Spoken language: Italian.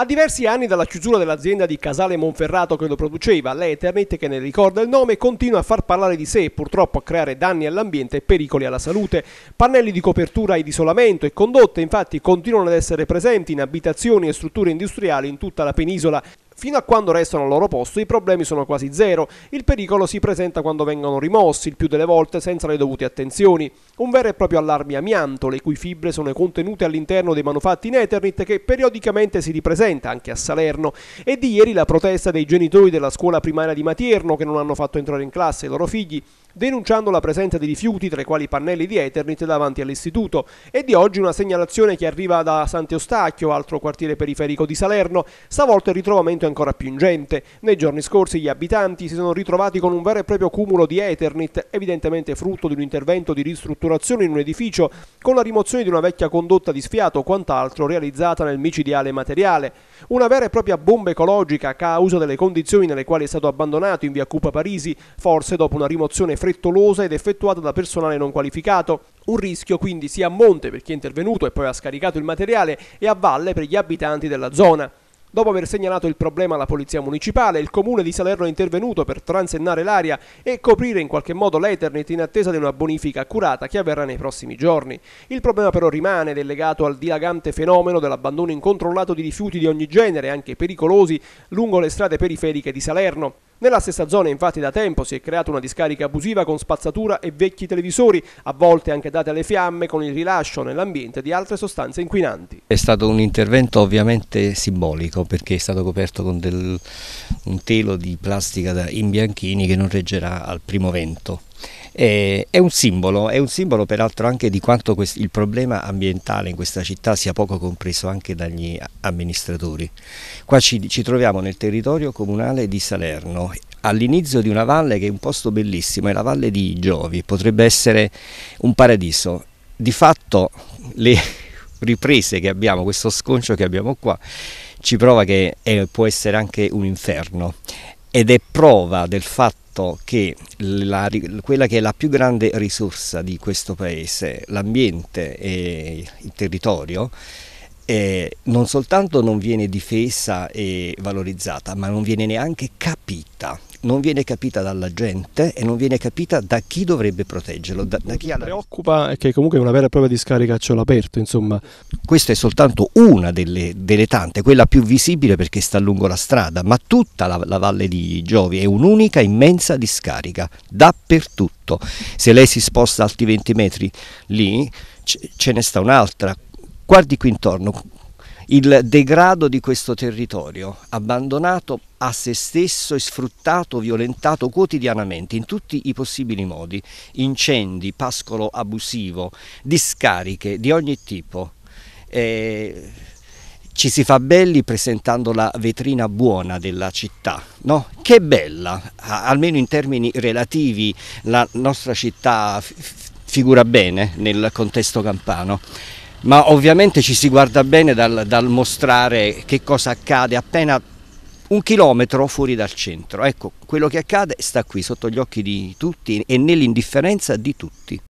A diversi anni dalla chiusura dell'azienda di Casale Monferrato che lo produceva, l'Eternit, che ne ricorda il nome, continua a far parlare di sé e purtroppo a creare danni all'ambiente e pericoli alla salute. Pannelli di copertura ed isolamento e condotte infatti continuano ad essere presenti in abitazioni e strutture industriali in tutta la penisola. Fino a quando restano al loro posto i problemi sono quasi zero, il pericolo si presenta quando vengono rimossi, il più delle volte senza le dovute attenzioni. Un vero e proprio allarme amianto, le cui fibre sono contenute all'interno dei manufatti in Eternit che periodicamente si ripresenta anche a Salerno. E di ieri la protesta dei genitori della scuola primaria di Matierno che non hanno fatto entrare in classe i loro figli denunciando la presenza di rifiuti tra i quali pannelli di Eternit davanti all'istituto e di oggi una segnalazione che arriva da Sant'Eustachio, altro quartiere periferico di Salerno, stavolta il ritrovamento è ancora più ingente. Nei giorni scorsi gli abitanti si sono ritrovati con un vero e proprio cumulo di Eternit, evidentemente frutto di un intervento di ristrutturazione in un edificio con la rimozione di una vecchia condotta di sfiato o quant'altro realizzata nel micidiale materiale. Una vera e propria bomba ecologica a causa delle condizioni nelle quali è stato abbandonato in via Cupa Parisi, forse dopo una rimozione frettolosa ed effettuata da personale non qualificato. Un rischio quindi sia a monte per chi è intervenuto e poi ha scaricato il materiale e a valle per gli abitanti della zona. Dopo aver segnalato il problema alla Polizia Municipale, il Comune di Salerno è intervenuto per transennare l'aria e coprire in qualche modo l'Eternit in attesa di una bonifica accurata che avverrà nei prossimi giorni. Il problema però rimane ed è legato al dilagante fenomeno dell'abbandono incontrollato di rifiuti di ogni genere, anche pericolosi, lungo le strade periferiche di Salerno. Nella stessa zona infatti da tempo si è creata una discarica abusiva con spazzatura e vecchi televisori, a volte anche date alle fiamme con il rilascio nell'ambiente di altre sostanze inquinanti. È stato un intervento ovviamente simbolico perché è stato coperto con del, un telo di plastica in bianchini che non reggerà al primo vento. È, è, un simbolo, è un simbolo peraltro anche di quanto il problema ambientale in questa città sia poco compreso anche dagli amministratori. Qua ci, ci troviamo nel territorio comunale di Salerno, all'inizio di una valle che è un posto bellissimo, è la valle di Giovi, potrebbe essere un paradiso. Di fatto le riprese che abbiamo, questo sconcio che abbiamo qua, ci prova che è, può essere anche un inferno ed è prova del fatto fatto che la, quella che è la più grande risorsa di questo paese, l'ambiente e il territorio, eh, non soltanto non viene difesa e valorizzata, ma non viene neanche capita non viene capita dalla gente e non viene capita da chi dovrebbe proteggerlo. Da, da chi la... preoccupa è che comunque è una vera e propria discarica a cielo aperto, insomma. Questa è soltanto una delle, delle, tante, quella più visibile perché sta lungo la strada, ma tutta la, la valle di Giovi è un'unica immensa discarica, dappertutto. Se lei si sposta alti 20 metri lì, ce ne sta un'altra. Guardi qui intorno, il degrado di questo territorio, abbandonato a se stesso e sfruttato, violentato quotidianamente in tutti i possibili modi, incendi, pascolo abusivo, discariche di ogni tipo. Eh, ci si fa belli presentando la vetrina buona della città, no? Che bella, almeno in termini relativi la nostra città figura bene nel contesto campano ma ovviamente ci si guarda bene dal, dal mostrare che cosa accade appena un chilometro fuori dal centro. Ecco, quello che accade sta qui sotto gli occhi di tutti e nell'indifferenza di tutti.